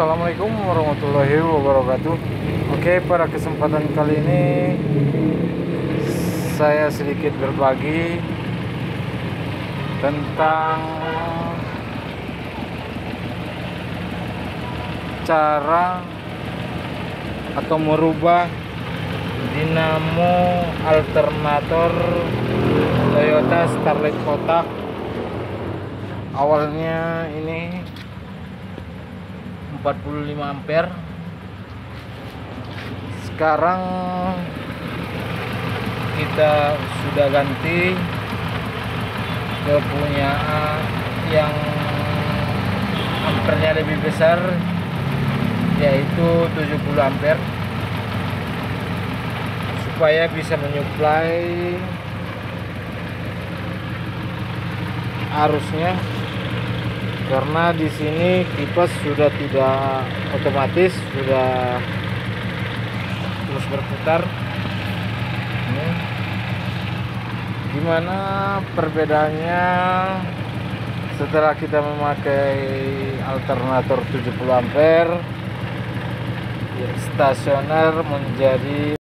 Assalamualaikum warahmatullahi wabarakatuh. Oke pada kesempatan kali ini Saya sedikit berbagi Tentang Cara Atau merubah Dinamo alternator Toyota Starlet kotak. Awalnya ini 45 ampere. Sekarang kita sudah ganti ke punya yang ampernya lebih besar yaitu 70 ampere. Supaya bisa menyuplai arusnya karena di sini kipas sudah tidak otomatis sudah terus berputar. Ini. Gimana perbedaannya setelah kita memakai alternator 70 ampere? Stasioner menjadi